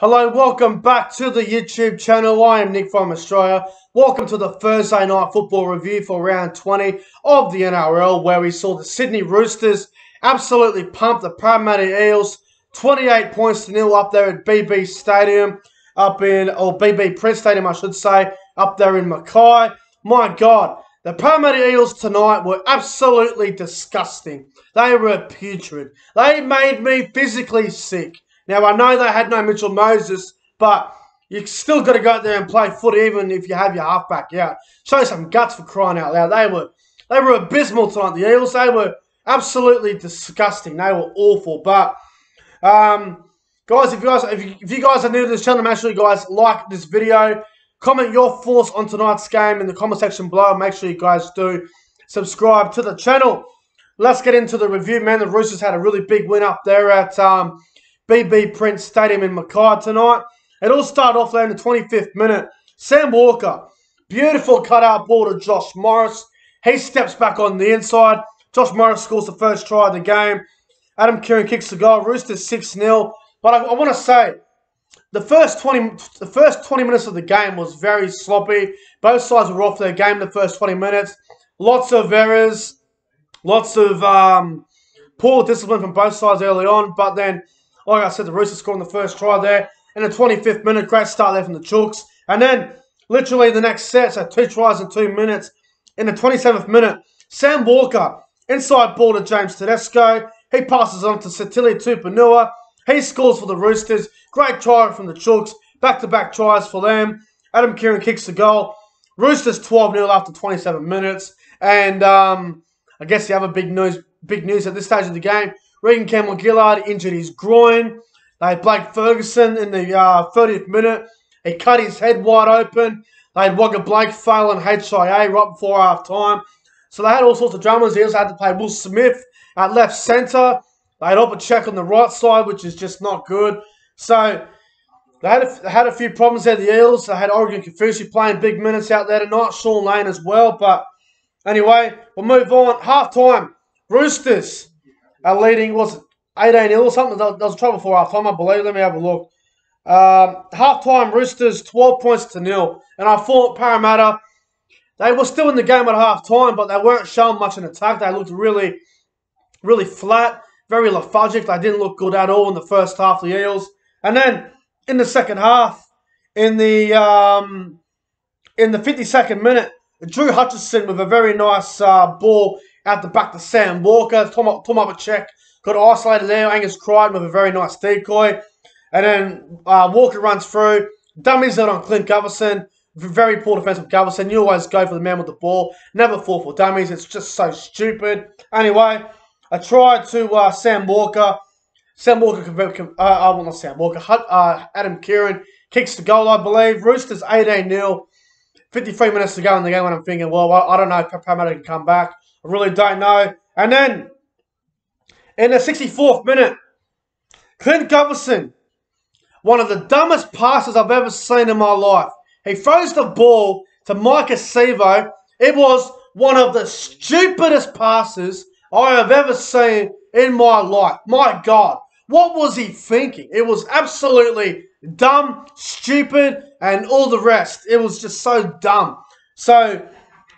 Hello, welcome back to the YouTube channel. I am Nick from Australia. Welcome to the Thursday night football review for round 20 of the NRL, where we saw the Sydney Roosters absolutely pump the Parramatta Eels 28 points to nil up there at BB Stadium, up in, or BB Print Stadium, I should say, up there in Mackay. My God, the Parramatta Eels tonight were absolutely disgusting. They were putrid. They made me physically sick. Now, I know they had no Mitchell Moses, but you still got to go out there and play foot even if you have your halfback out. Show some guts for crying out loud. They were they were abysmal tonight. The Eels, they were absolutely disgusting. They were awful. But um, guys, if you guys if you, if you guys are new to this channel, make sure you guys like this video. Comment your thoughts on tonight's game in the comment section below. Make sure you guys do subscribe to the channel. Let's get into the review, man. The Roosters had a really big win up there at um, BB Print Stadium in Mackay tonight. It all started off there in the 25th minute. Sam Walker, beautiful cutout ball to Josh Morris. He steps back on the inside. Josh Morris scores the first try of the game. Adam Keighran kicks the goal. Roosters 6-0. But I, I want to say, the first 20 the first 20 minutes of the game was very sloppy. Both sides were off their game the first 20 minutes. Lots of errors. Lots of um, poor discipline from both sides early on. But then like I said, the Roosters scored the first try there. In the 25th minute, great start there from the Chooks. And then, literally the next set, so two tries in two minutes. In the 27th minute, Sam Walker, inside ball to James Tedesco. He passes on to Sitili Tupouniua. He scores for the Roosters. Great try from the Chooks. Back-to-back tries for them. Adam Keighran kicks the goal. Roosters 12-0 after 27 minutes. And um, I guess the other big news, big news at this stage of the game, Reagan Campbell Gillard injured his groin. They had Blake Ferguson in the uh, 30th minute. He cut his head wide open. They had Waqa Blake fail on HIA right before half time. So they had all sorts of dramas. They also had to play Will Smith at left centre. They had check on the right side, which is just not good. So they had a, they had a few problems there, the Eels. They had Oregon Kaufusi playing big minutes out there tonight. Shaun Lane as well. But anyway, we'll move on. Half time. Roosters are leading, was 18 0 or something? There was trouble for half time, I believe. Let me have a look. Um, half time, Roosters 12 points to nil. And I thought Parramatta, they were still in the game at half time, but they weren't showing much in attack. They looked really, really flat, very lethargic. They didn't look good at all in the first half, of the Eels. And then in the second half, in the um, in the 52nd minute, Drew Hutchison with a very nice uh, ball out the back to Sam Walker. Tom, Tom Opacic. Got isolated there. Angus Crichton with a very nice decoy. And then uh, Walker runs through. Dummies it on Clint Gutherson. Very poor defensive Gutherson. You always go for the man with the ball. Never fall for dummies. It's just so stupid. Anyway, I tried to uh, Sam Walker. Sam Walker, uh, I will not Sam Walker. Uh, Adam Keighran kicks the goal, I believe. Roosters 18 0. 53 minutes to go in the game, and I'm thinking, well, I don't know if Parramatta can come back. Really don't know. And then in the 64th minute, Clint Gutherson, one of the dumbest passes I've ever seen in my life. He throws the ball to Maika Sivo. It was one of the stupidest passes I have ever seen in my life. My God, what was he thinking? It was absolutely dumb, stupid, and all the rest. It was just so dumb. So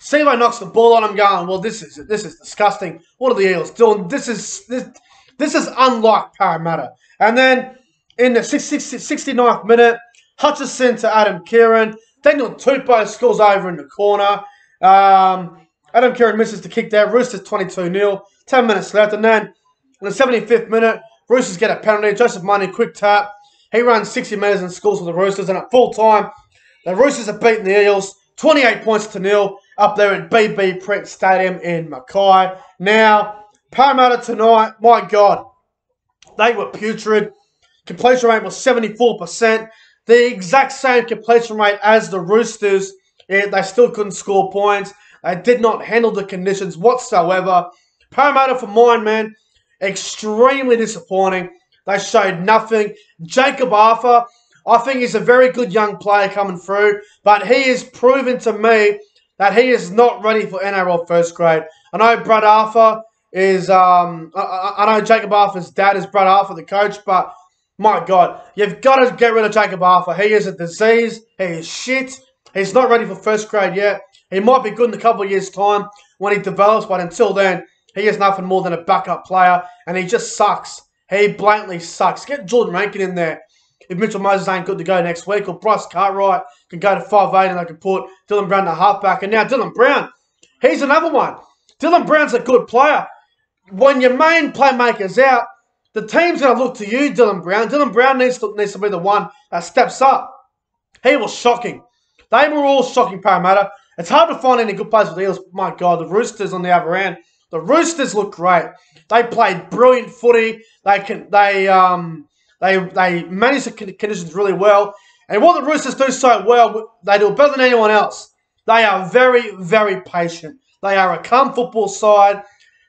Sivo knocks the ball on him, going, "Well, this is this is disgusting. What are the Eels doing? This is this this is unlike Parramatta." And then in the 69th minute, Hutchison to Adam Keighran. Daniel Tupou scores over in the corner. Um, Adam Keighran misses the kick there. Roosters 22 0. 10 minutes left. And then in the 75th minute, Roosters get a penalty. Joseph Manu, quick tap. He runs 60 metres and scores for the Roosters. And at full time, the Roosters have beaten the Eels 28 points to nil up there at BB Print Stadium in Mackay. Now, Parramatta tonight, my God, they were putrid. Completion rate was 74%. The exact same completion rate as the Roosters. They still couldn't score points. They did not handle the conditions whatsoever. Parramatta for mine, man, extremely disappointing. They showed nothing. Jacob Arthur, I think he's a very good young player coming through, but he has proven to me that he is not ready for NRL first grade. I know Brad Arthur is, um, I, I, know Jacob Arthur's dad is Brad Arthur, the coach, but My God, you've got to get rid of Jacob Arthur. He is a disease. He is shit. He's not ready for first grade yet. He might be good in a couple of years' time when he develops, but until then, he is nothing more than a backup player, and he just sucks. He blatantly sucks. Get Jordan Rankin in there. If Mitchell Moses ain't good to go next week, or Bryce Cartwright can go to 5'8 and I can put Dylan Brown the halfback. And now Dylan Brown, he's another one. Dylan Brown's a good player. When your main playmaker's out, the team's going to look to you, Dylan Brown. Dylan Brown needs to, needs to be the one that steps up. He was shocking. They were all shocking, Parramatta. It's hard to find any good players for the Eels. My God, the Roosters on the other end. The Roosters look great. They played brilliant footy. They can they um they they manage the conditions really well. And what the Roosters do so well, they do better than anyone else. They are very very patient. They are a calm football side.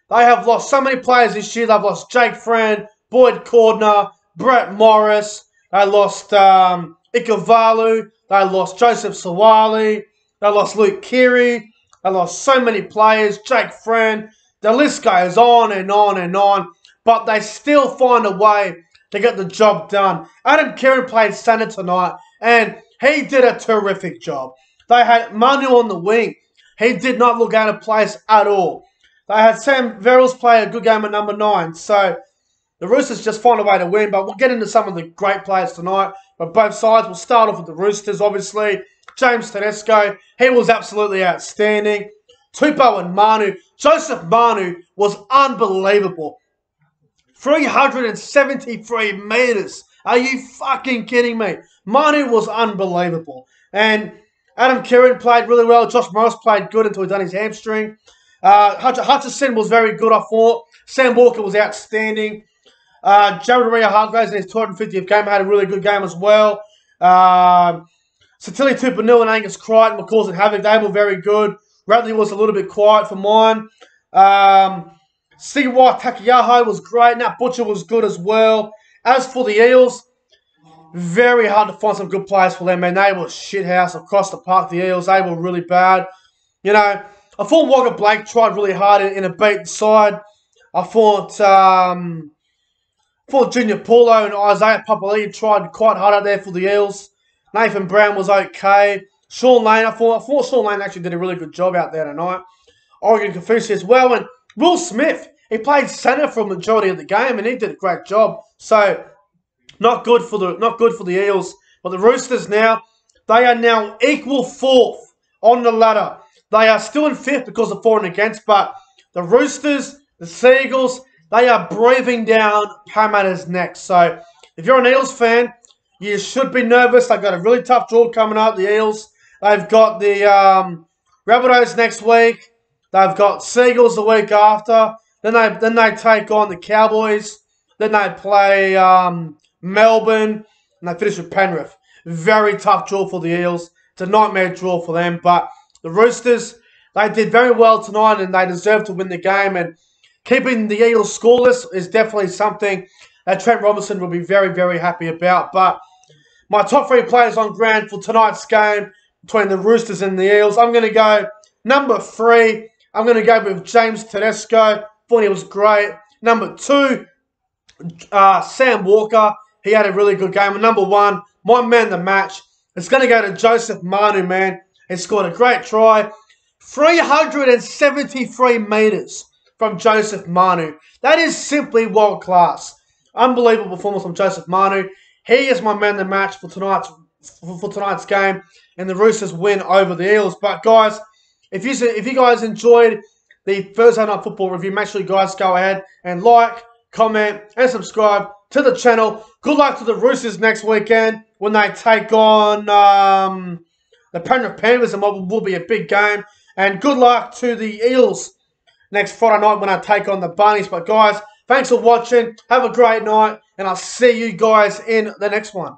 They have lost so many players this year. They've lost Jake Friend, Boyd Cordner, Brett Morris. They lost um, Ikuvalu. They lost Joseph Suaalii. They lost Luke Keary. They lost so many players. Jake Friend. The list goes on and on and on. But they still find a way to get the job done. Adam Keighran played centre tonight, and he did a terrific job. They had Manu on the wing. He did not look out of place at all. They had Sam Verrills play a good game at number nine. So the Roosters just find a way to win. But we'll get into some of the great players tonight. But both sides, we'll start off with the Roosters, obviously. James Tedesco, he was absolutely outstanding. Tupou and Manu. Joseph Manu was unbelievable. 373 meters. Are you fucking kidding me? Manu was unbelievable. And Adam Keighran played really well. Josh Morris played good until he done his hamstring. Uh, Hutchison was very good, I thought. Sam Walker was outstanding. Uh, Jared Waerea-Hargreaves in his 250th game had a really good game as well. Uh, Sitili Tupouniua and Angus Crichton were causing havoc. They were very good. Radley was a little bit quiet for mine. Um, Siwa Taukeiaho was great. Nat Butcher was good as well. As for the Eels, very hard to find some good players for them, man. They were shithouse across the park, the Eels. They were really bad. You know, I thought Waqa Blake tried really hard in, in a beaten side. I thought um, I thought Junior Paulo and Isaiah Papali'i tried quite hard out there for the Eels. Nathan Brown was okay. Shaun Lane, I thought, I thought Shaun Lane actually did a really good job out there tonight. Oregon Kaufusi as well. And Will Smith, he played centre for a majority of the game and he did a great job. So not good for the not good for the Eels. But the Roosters now, they are now equal fourth on the ladder. They are still in fifth because of for and against, but the Roosters, the Seagulls, they are breathing down Parramatta's neck. So if you're an Eels fan, you should be nervous. They've got a really tough draw coming up, the Eels. They've got the um, Rabbitohs next week. They've got Seagulls the week after. Then they then they take on the Cowboys. Then they play um, Melbourne, and they finish with Penrith. Very tough draw for the Eels. It's a nightmare draw for them. But the Roosters, they did very well tonight, and they deserve to win the game. And keeping the Eels scoreless is definitely something that Trent Robinson will be very, very happy about. But my top three players on ground for tonight's game between the Roosters and the Eels, I'm going to go number three. I'm going to go with James Tedesco. Thought he was great. Number two, uh, Sam Walker. He had a really good game. Number one, my man the match. It's going to go to Joseph Manu, man. He scored a great try. 373 metres from Joseph Manu. That is simply world class. Unbelievable performance from Joseph Manu. He is my man the match for tonight's for, for tonight's game, and the Roosters win over the Eels. But guys, if you if you guys enjoyed the Thursday night football review, make sure you guys go ahead and like, comment, and subscribe to the channel. Good luck to the Roosters next weekend when they take on um, the Penrith Panthers, and what will be a big game. And good luck to the Eels next Friday night when I take on the Bunnies. But guys, thanks for watching. Have a great night, and I'll see you guys in the next one.